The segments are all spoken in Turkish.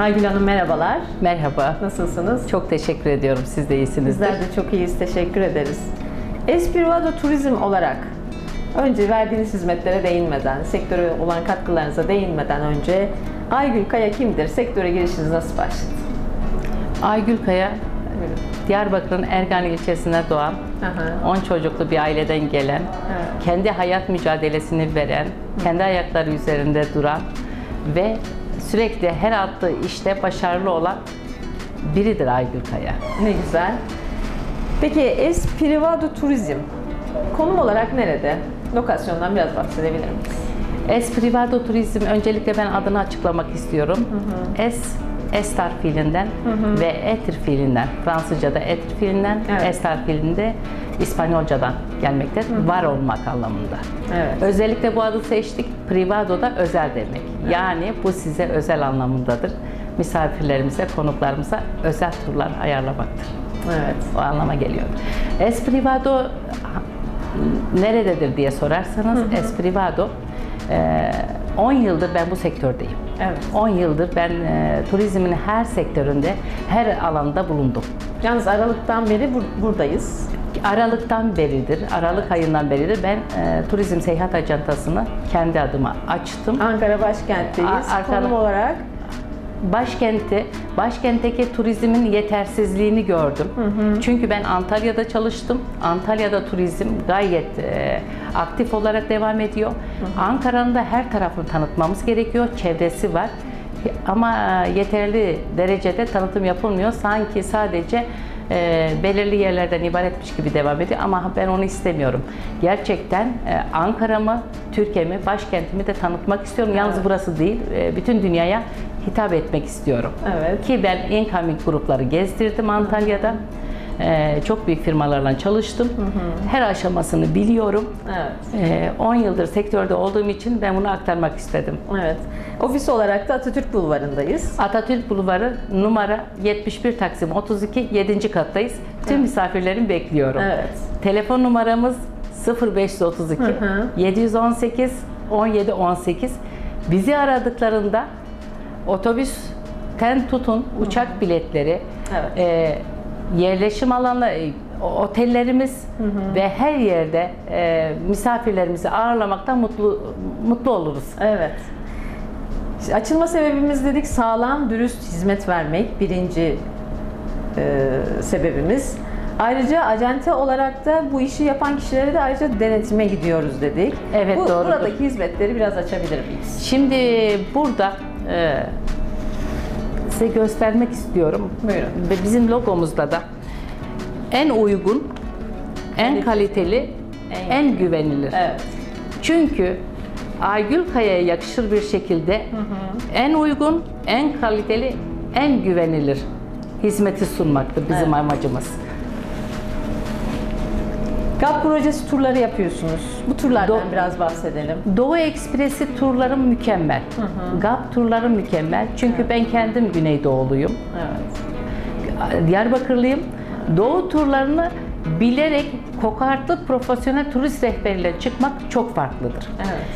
Aygül Hanım merhabalar. Merhaba. Nasılsınız? Çok teşekkür ediyorum. Siz de iyisinizdir. Bizler de çok iyiyiz. Teşekkür ederiz. Esprivado Turizm olarak önce verdiğiniz hizmetlere değinmeden, sektöre olan katkılarınıza değinmeden önce Aygül Kaya kimdir? Sektöre girişiniz nasıl başladı? Aygül Kaya, Diyarbakır'ın Ergan ilçesine doğan, Aha. 10 çocuklu bir aileden gelen, Evet. kendi hayat mücadelesini veren, kendi ayakları üzerinde duran ve sürekli her attığı işte başarılı olan biridir Aygül Kaya. Ne güzel. Peki Esprivado Turizm konum olarak nerede? Lokasyondan biraz bahsedebilir miyiz? Es Privado Turizm öncelikle ben adını açıklamak istiyorum. Es Estar fiilinden ve etir fiilinden, Fransızca'da etir fiilinden, Evet. Estar fiilinde İspanyolcadan gelmekte, var olmak anlamında. Evet. Özellikle bu adı seçtik. Privado da özel demek. Yani bu size özel anlamındadır. Misafirlerimize, konuklarımıza özel turlar ayarlamaktır. Evet. O anlama geliyor. Es Privado nerededir diye sorarsanız Es Privado e, 10 yıldır ben bu sektördeyim. Evet. 10 yıldır ben e, turizmin her sektöründe, her alanda bulundum. Yalnız Aralık'tan beri bur- buradayız. Aralıktan beridir, Aralık ayından beridir ben e, turizm seyahat ajantasını kendi adıma açtım. Ankara başkentteyiz. A- Ankara- Konum olarak Başkenti, başkentteki turizmin yetersizliğini gördüm. Çünkü ben Antalya'da çalıştım. Antalya'da turizm gayet e, aktif olarak devam ediyor. Ankara'nın da her tarafını tanıtmamız gerekiyor. Çevresi var. Ama e, yeterli derecede tanıtım yapılmıyor. Sanki sadece e, belirli yerlerden ibaretmiş gibi devam ediyor ama ben onu istemiyorum. Gerçekten e, Ankara'mı, Türkiye'mi, başkentimi de tanıtmak istiyorum. Yalnız Evet. burası değil, e, bütün dünyaya hitap etmek istiyorum. Evet. Ki ben incoming grupları gezdirdim Antalya'da. E, çok büyük firmalarla çalıştım. Her aşamasını biliyorum. Evet. E, 10 yıldır sektörde olduğum için ben bunu aktarmak istedim. Evet. Ofis olarak da Atatürk Bulvarı'ndayız. Atatürk Bulvarı numara 71 Taksim 32 7. kattayız. Tüm misafirlerimi bekliyorum. Evet. Telefon numaramız 0532 Hı hı. 718 17 18. Bizi aradıklarında otobüsten tutun uçak biletleri, Evet. e, yerleşim alanları, e, otellerimiz ve her yerde e, misafirlerimizi ağırlamaktan mutlu mutlu oluruz. Evet. İşte açılma sebebimiz dedik sağlam, dürüst hizmet vermek birinci e, sebebimiz. Ayrıca acente olarak da bu işi yapan kişilere de ayrıca denetime gidiyoruz dedik. Evet, bu, doğrudur. Buradaki hizmetleri biraz açabilir miyiz? Şimdi burada e, size göstermek istiyorum. Buyurun. Ve bizim logomuzda da en uygun, en kaliteli, En- en güvenilir. Evet. Çünkü Aygül Kaya'ya yakışır bir şekilde en uygun, en kaliteli, en güvenilir hizmeti sunmaktır bizim Evet. amacımız. GAP projesi turları yapıyorsunuz. Bu turlardan Do- biraz bahsedelim. Doğu Ekspresi turlarım mükemmel. GAP turlarım mükemmel. Çünkü ben kendim Güneydoğuluyum. Evet. Diyarbakırlıyım. Doğu turlarını bilerek kokartlı profesyonel turist rehberiyle çıkmak çok farklıdır. Evet.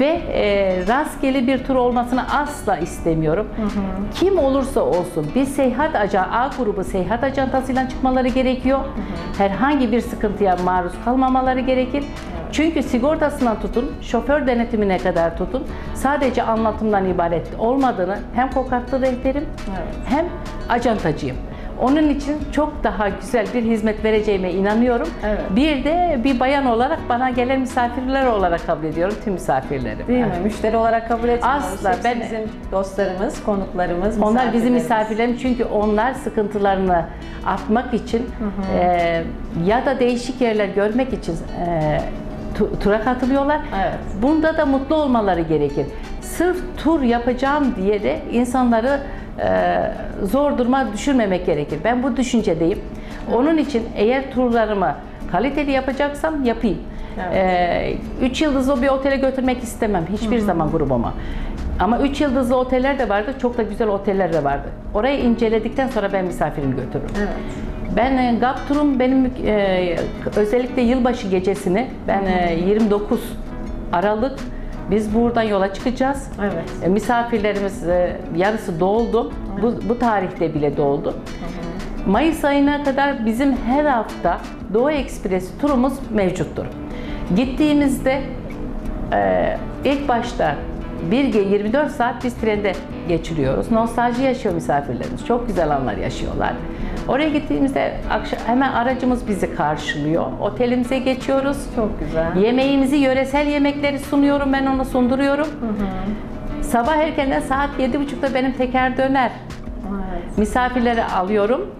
Ve e, rastgele bir tur olmasını asla istemiyorum. Kim olursa olsun bir seyahat ajan A grubu seyahat ajantasıyla çıkmaları gerekiyor. Herhangi bir sıkıntıya maruz kalmamaları gerekir. Çünkü sigortasından tutun, şoför denetimine kadar tutun, sadece anlatımdan ibaret olmadığını hem kokartlı rehberim Evet. hem acantacıyım. Onun için çok daha güzel bir hizmet vereceğime inanıyorum. Evet. Bir de bir bayan olarak bana gelen misafirler olarak kabul ediyorum tüm misafirleri. Değil mi? Müşteri olarak kabul etmiyoruz. Asla, Hepsi ben- bizim dostlarımız, konuklarımız, Onlar bizim misafirlerimiz. misafirlerim çünkü onlar sıkıntılarını atmak için e, ya da değişik yerler görmek için e, tu- tura katılıyorlar. Evet. Bunda da mutlu olmaları gerekir. Sırf tur yapacağım diye de insanları zor duruma düşürmemek gerekir. Ben bu düşüncedeyim. Onun için eğer turlarımı kaliteli yapacaksam yapayım. Evet. 3 yıldızlı bir otele götürmek istemem hiçbir zaman grubuma. Ama 3 yıldızlı oteller de vardı, çok da güzel oteller de vardı. Orayı inceledikten sonra ben misafirimi götürürüm. Evet. Ben e, GAP turum benim e, özellikle yılbaşı gecesini ben e, 29 Aralık Biz buradan yola çıkacağız. Evet. E, Misafirlerimiz e, yarısı doldu. Bu, bu tarihte bile doldu. Mayıs ayına kadar bizim her hafta Doğu Ekspresi turumuz mevcuttur. Gittiğimizde e, ilk başta 1G 24 saat biz trende geçiriyoruz. Nostalji yaşıyor misafirlerimiz. Çok güzel anlar yaşıyorlar. Oraya gittiğimizde akşam, hemen aracımız bizi karşılıyor. Otelimize geçiyoruz. Çok güzel. Yemeğimizi, yöresel yemekleri sunuyorum. Ben onu sunduruyorum. Sabah erkenden saat 7.30'da benim teker döner. Evet. Misafirleri alıyorum.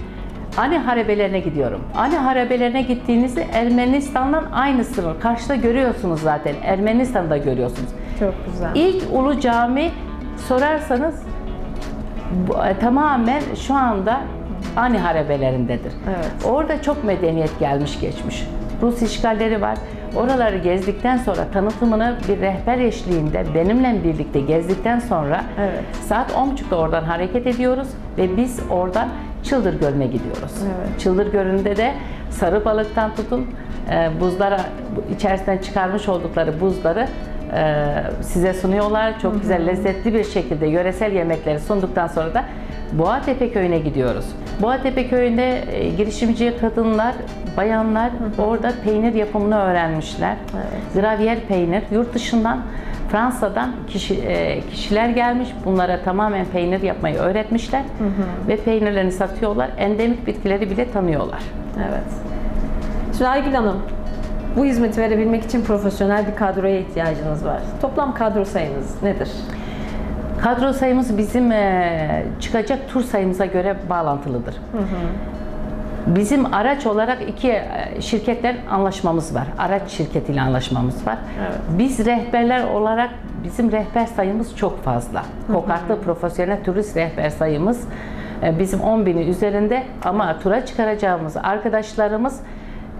Ani harabelerine gidiyorum. Ani harabelerine gittiğinizde Ermenistan'dan aynı sınır. Karşıda görüyorsunuz zaten. Ermenistan'da görüyorsunuz. Çok güzel. İlk Ulu Cami sorarsanız bu- e, tamamen şu anda Ani harabelerindedir. Evet. Orada çok medeniyet gelmiş geçmiş. Rus işgalleri var. Oraları gezdikten sonra tanıtımını bir rehber eşliğinde benimle birlikte gezdikten sonra Evet. saat 10.30'da oradan hareket ediyoruz ve biz oradan Çıldır Gölü'ne gidiyoruz. Evet. Çıldır Gölü'nde de sarı balıktan tutun e, buzlara bu- içerisinden çıkarmış oldukları buzları e, size sunuyorlar. Çok güzel lezzetli bir şekilde yöresel yemekleri sunduktan sonra da Boğatepe Köyü'ne gidiyoruz. Boğatepe Köyü'nde e, girişimci kadınlar, bayanlar orada peynir yapımını öğrenmişler. Evet. Gravyer peynir yurt dışından Fransa'dan kişi, e, kişiler gelmiş. Bunlara tamamen peynir yapmayı öğretmişler. Ve peynirlerini satıyorlar. Endemik bitkileri bile tanıyorlar. Evet. Şimdi Aygül Hanım, bu hizmeti verebilmek için profesyonel bir kadroya ihtiyacınız var. Toplam kadro sayınız nedir? Kadro sayımız bizim e, çıkacak tur sayımıza göre bağlantılıdır. Bizim araç olarak iki e, şirketten anlaşmamız var. Araç şirketiyle anlaşmamız var. Evet. Biz rehberler olarak bizim rehber sayımız çok fazla. Kokartlı profesyonel turist rehber sayımız e, bizim 10 bini üzerinde ama tura çıkaracağımız arkadaşlarımız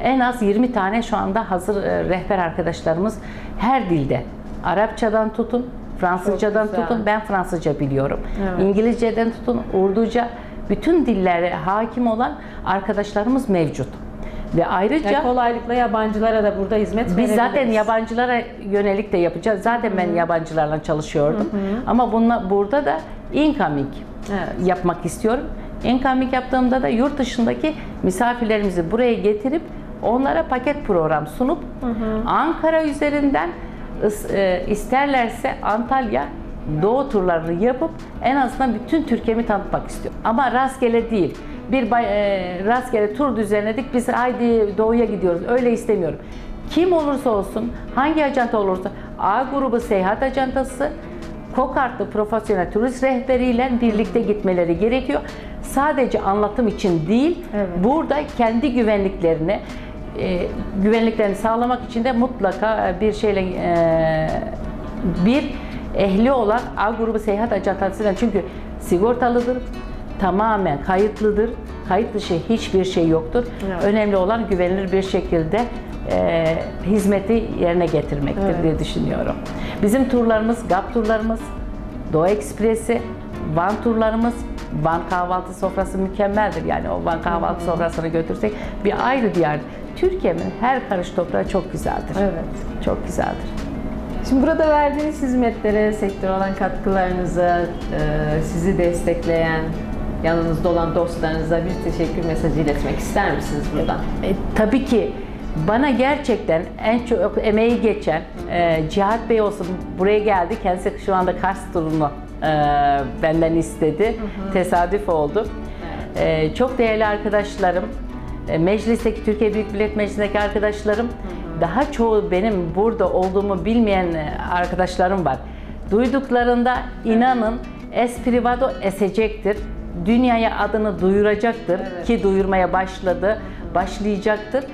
en az 20 tane şu anda hazır e, rehber arkadaşlarımız her dilde. Arapçadan tutun, Fransızcadan tutun. Ben Fransızca biliyorum. Evet. İngilizceden tutun, Urduca bütün dillere hakim olan arkadaşlarımız mevcut. Ve ayrıca Yani kolaylıkla yabancılara da burada hizmet biz verebiliriz. zaten yabancılara yönelik de yapacağız. Zaten ben yabancılarla çalışıyordum. Ama bunla, burada da incoming Evet. yapmak istiyorum. Incoming yaptığımda da yurt dışındaki misafirlerimizi buraya getirip onlara paket program sunup Ankara üzerinden isterlerse Antalya Doğu turlarını yapıp en azından bütün Türkiye'mi tanıtmak istiyorum. Ama rastgele değil. Bir bay- e, rastgele tur düzenledik. Biz haydi doğuya gidiyoruz. Öyle istemiyorum. Kim olursa olsun, hangi acanta olursa A grubu seyahat acantası Kokartlı profesyonel turist rehberiyle birlikte gitmeleri gerekiyor. Sadece anlatım için değil, Evet. burada kendi güvenliklerini e, güvenliklerini sağlamak için de mutlaka bir şeyle e, bir ehli olan A grubu seyahat ajantasıyla çünkü sigortalıdır, tamamen kayıtlıdır. Kayıt dışı hiçbir şey yoktur. Evet. Önemli olan güvenilir bir şekilde e, hizmeti yerine getirmektir Evet. diye düşünüyorum. Bizim turlarımız, GAP turlarımız, Doğu Ekspresi, Van turlarımız, Van kahvaltı sofrası mükemmeldir. Yani o Van kahvaltı sofrasını götürsek bir ayrı diyar. Türkiye'nin her karış toprağı çok güzeldir. Evet. Çok güzeldir. Şimdi burada verdiğiniz hizmetlere, sektör olan katkılarınıza, e, sizi destekleyen, yanınızda olan dostlarınıza bir teşekkür mesajı iletmek ister misiniz buradan? E, tabii ki bana gerçekten en çok emeği geçen e, Cihat Bey olsun buraya geldi. Kendisi şu anda Kars turunu e, benden istedi. Tesadüf oldu. E, çok değerli arkadaşlarım, e, meclisteki Türkiye Büyük Millet Meclisi'ndeki arkadaşlarım, daha çoğu benim burada olduğumu bilmeyen arkadaşlarım var. Duyduklarında inanın es privado esecektir. Dünyaya adını duyuracaktır Evet. ki duyurmaya başladı, başlayacaktır.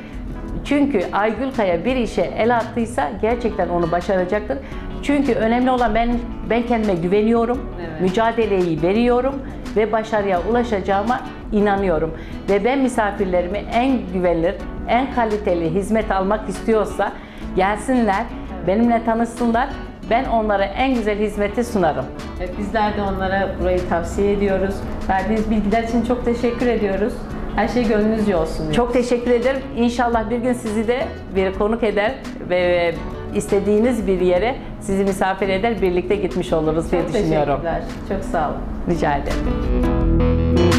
Çünkü Aygül Kaya bir işe el attıysa gerçekten onu başaracaktır. Çünkü önemli olan ben ben kendime güveniyorum, Evet. mücadeleyi veriyorum ve başarıya ulaşacağıma inanıyorum. Ve ben misafirlerimi en güvenilir, en kaliteli hizmet almak istiyorsa gelsinler, benimle tanışsınlar. Ben onlara en güzel hizmeti sunarım. Evet, bizler de onlara burayı tavsiye ediyoruz. Verdiğiniz bilgiler için çok teşekkür ediyoruz. Her şey gönlünüzce olsun. diyoruz. Çok teşekkür ederim. İnşallah bir gün sizi de bir konuk eder ve istediğiniz bir yere sizi misafir eder, birlikte gitmiş oluruz diye Çok düşünüyorum. teşekkürler. Çok sağ olun. Rica ederim.